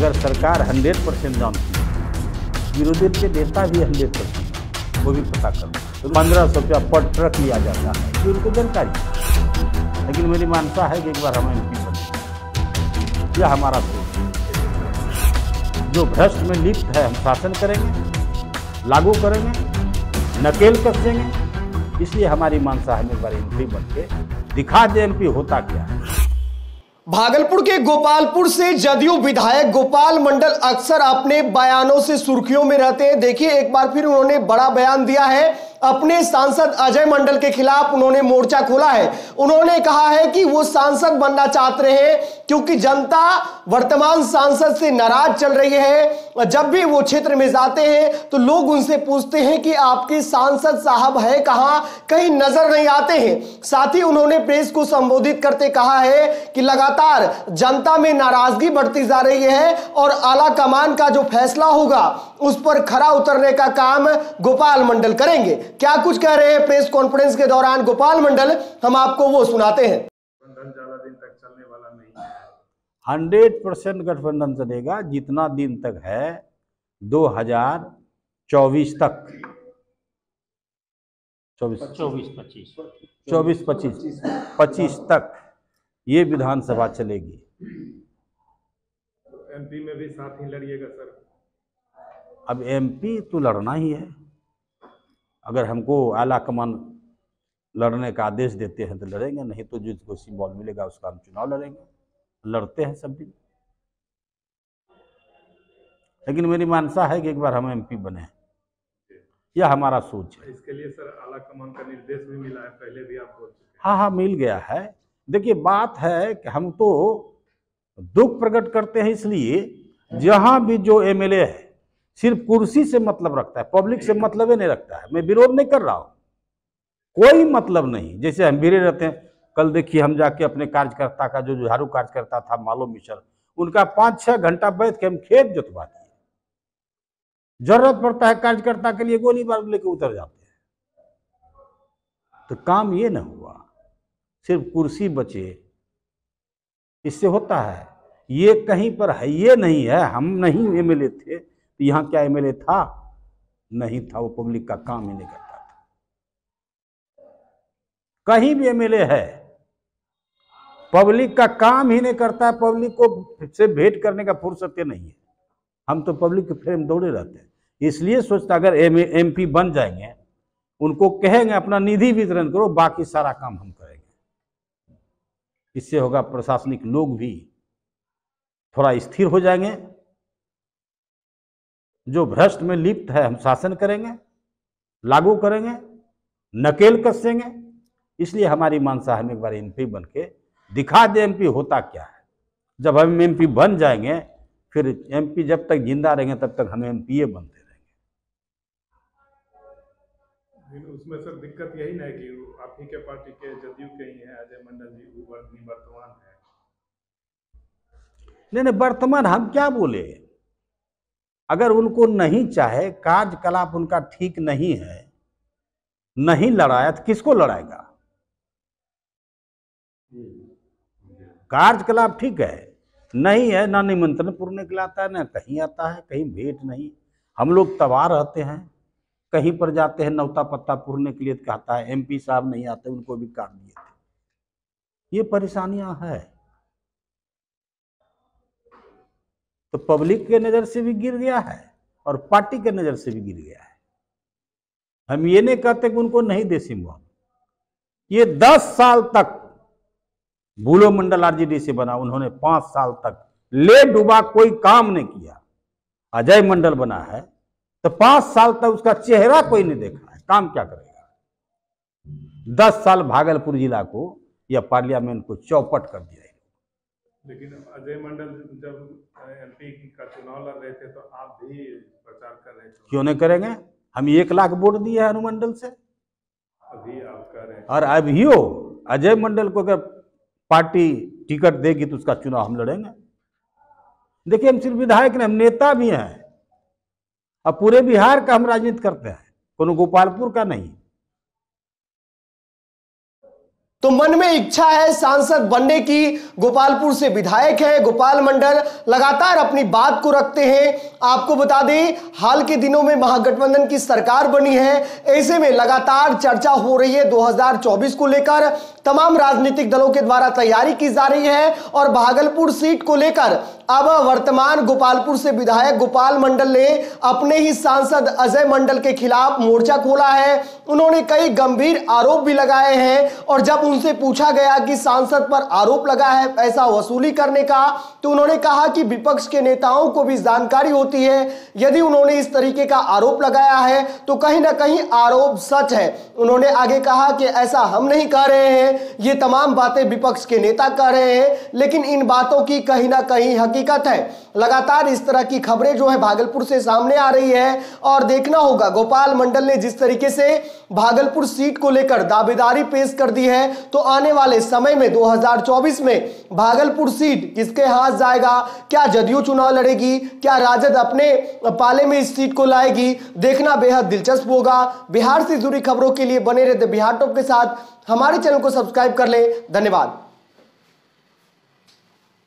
अगर सरकार hundred percent जानती विरोधी के नेता भी हंड्रेड परसेंट, वो भी पता कर तो पंद्रह सौ रुपया पर ट्रक लिया जाता है, ये उनको जानकारी। लेकिन मेरी मानता है कि एक बार हम एम पी यह हमारा सोच जो भ्रष्ट में लिप्त है, हम शासन करेंगे, लागू करेंगे, नकेल कसेंगे इसलिए हमारी मानसा है एक बार एम पी बन के दिखा दे एम पी होता क्या है। भागलपुर के गोपालपुर से जदयू विधायक गोपाल मंडल अक्सर अपने बयानों से सुर्खियों में रहते हैं। देखिए, एक बार फिर उन्होंने बड़ा बयान दिया है। अपने सांसद अजय मंडल के खिलाफ उन्होंने मोर्चा खोला है। उन्होंने कहा है कि वो सांसद बनना चाहते हैं, क्योंकि जनता वर्तमान सांसद से नाराज़ चल रही है। जब भी वो क्षेत्र में जाते हैं तो लोग उनसे पूछते हैं कि आपके सांसद साहब है कहाँ? कहीं नज़र नहीं आते हैं। साथ ही उन्होंने प्रेस को संबोधित करते कहा है कि लगातार जनता में नाराज़गी बढ़ती जा रही है और आला कमान का जो फैसला होगा, उस पर खरा उतरने का काम गोपाल मंडल करेंगे। क्या कुछ कह रहे हैं प्रेस कॉन्फ्रेंस के दौरान गोपाल मंडल? हम आपको वो सुनाते हैं। गठबंधन ज़्यादा दिन तक चलने वाला नहीं हंड्रेड परसेंट गठबंधन चलेगा जितना दिन तक है 2024 तक। चौबीस। चौबीस पच्चीस। चौबीस पच्चीस। पच्चीस तक ये विधानसभा चलेगी। एमपी में भी साथ ही लड़िएगा सर। अब एमपी तो लड़ना ही है। अगर हमको आला कमान लड़ने का आदेश देते हैं तो लड़ेंगे नहीं तो जिसको सिम्बॉल मिलेगा उसका हम चुनाव लड़ेंगे। लड़ते हैं सब दिन लेकिन मेरी मानसा है कि एक बार हम एमपी बने यह हमारा सोच है। इसके लिए सर आला कमान का निर्देश भी मिला है पहले भी आप बोल चुके हाँ। हाँ मिल गया है। देखिए बात है कि हम तो दुख प्रकट करते हैं इसलिए जहाँ भी जो एमएलए है सिर्फ़ कुर्सी से मतलब रखता है, पब्लिक से मतलब ही नहीं रखता है। मैं विरोध नहीं कर रहा हूँ। कोई मतलब नहीं। जैसे हम भिड़े रहते हैं, कल देखिए हम जाके अपने कार्यकर्ता का जो झाड़ू कार्यकर्ता था, मालो मिशर उनका पाँच छह घंटा बैठ के हम खेत जोतवा दिए ज़रूरत पड़ता है कार्यकर्ता के लिए, गोली बारूद लेके उतर जाते हैं। तो काम ये ना हुआ। सिर्फ़ कुर्सी बचे। इससे होता है, ये कहीं पर है, ये नहीं है, हम नहीं एमएलए थे। तो यहाँ क्या एमएलए था? नहीं था, वो पब्लिक का काम ही नहीं करता था। कहीं भी एमएलए है, पब्लिक का काम ही नहीं करता है पब्लिक को से भेंट करने का फुर्सत नहीं है। हम तो पब्लिक के फ्रेम दौड़े रहते हैं। इसलिए सोचता, अगर एम एम बन जाएँगे, उनको कहेंगे, अपना निधि वितरण करो, बाकी सारा काम हम करेंगे। इससे होगा, प्रशासनिक लोग भी थोड़ा स्थिर हो जाएँगे जो भ्रष्ट में लिप्त है हम शासन करेंगे लागू करेंगे नकेल कसेंगे। इसलिए हमारी मानसा हम एक बार एमपी बन के दिखा दे एमपी होता क्या है। जब हम एमपी बन जाएँगे फिर एमपी जब तक ज़िंदा रहेंगे तब तक हम एमपीए बनते रहेंगे। उसमें सर दिक्कत यही ना है कि आप ही के पार्टी के जदयू के ही हैं अजय मंडल जी वर्तमान है। नहीं नहीं वर्तमान हम क्या बोले? अगर उनको नहीं चाहे, कार्यकलाप उनका ठीक नहीं है, नहीं लड़ाया तो किसको लड़ाएगा? कार्यकलाप ठीक है, नहीं है, ना निमंत्रण पूर्ण आता है, ना कहीं आता है, कहीं भेंट नहीं। हम लोग तबाह रहते हैं, कहीं पर जाते हैं, नौता पत्ता पूरने के लिए कहता है एमपी साहब नहीं आते, उनको भी काट दिए थे। ये परेशानियाँ है। तो पब्लिक के नज़र से भी गिर गया है और पार्टी के नज़र से भी गिर गया है। हम ये नहीं कहते कि उनको नहीं दे सिम्बॉल ये दस साल तक भूलो मंडल आरजीडी से बना, उन्होंने पाँच साल तक ले डूबा, कोई काम नहीं किया। अजय मंडल बना है तो पाँच साल तक उसका चेहरा कोई नहीं देखा है। काम क्या करेगा? दस साल भागलपुर जिला को या पार्लियामेंट को चौपट कर दिया लेकिन अजय मंडल जब एमपी का चुनाव लड़ रहे थे तो आप भी प्रचार कर रहे थे। क्यों नहीं करेंगे? हम एक लाख वोट दिए हैं अनुमंडल से। अभी आप कह रहे हैं। और अभियो अजय मंडल को अगर पार्टी टिकट देगी तो उसका चुनाव हम लड़ेंगे। देखिए हम सिर्फ़ विधायक नहीं हम नेता भी हैं। अब पूरे बिहार का हम राजनीति करते हैं। कोनो गोपालपुर का नहीं। तो मन में इच्छा है सांसद बनने की। गोपालपुर से विधायक है, गोपाल मंडल लगातार अपनी बात को रखते हैं। आपको बता दें, हाल के दिनों में महागठबंधन की सरकार बनी है। ऐसे में लगातार चर्चा हो रही है 2024 को लेकर। तमाम राजनीतिक दलों के द्वारा तैयारी की जा रही है और भागलपुर सीट को लेकर। अब वर्तमान गोपालपुर से विधायक गोपाल मंडल ने अपने ही सांसद अजय मंडल के खिलाफ मोर्चा खोला है। उन्होंने कई गंभीर आरोप भी लगाए हैं और जब उनसे पूछा गया कि सांसद पर आरोप लगा है पैसा वसूली करने का तो उन्होंने कहा कि विपक्ष के नेताओं को भी जानकारी होती है। यदि उन्होंने इस तरीके का आरोप लगाया है तो कहीं ना कहीं आरोप सच है। उन्होंने आगे कहा कि ऐसा हम नहीं कह रहे हैं, ये तमाम बातें विपक्ष के नेता कह रहे हैं, लेकिन इन बातों की कहीं ना कहीं हकीकत है। लगातार इस तरह की खबरें जो है भागलपुर से सामने आ रही है, और देखना होगा, गोपाल मंडल ने जिस तरीके से भागलपुर सीट को लेकर दावेदारी पेश कर दी है तो आने वाले समय में 2024 में भागलपुर सीट किसके हाथ जाएगा? क्या जदयू चुनाव लड़ेगी? क्या राजद अपने पाले में इस सीट को लाएगी? देखना बेहद दिलचस्प होगा। बिहार से जुड़ी खबरों के लिए बने रहते बिहार टॉप के साथ। हमारे चैनल को सब्सक्राइब कर ले। धन्यवाद।